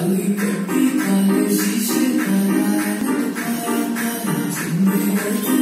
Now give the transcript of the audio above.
Kalikapika, lesisi, kalakana, sindi, kalakana.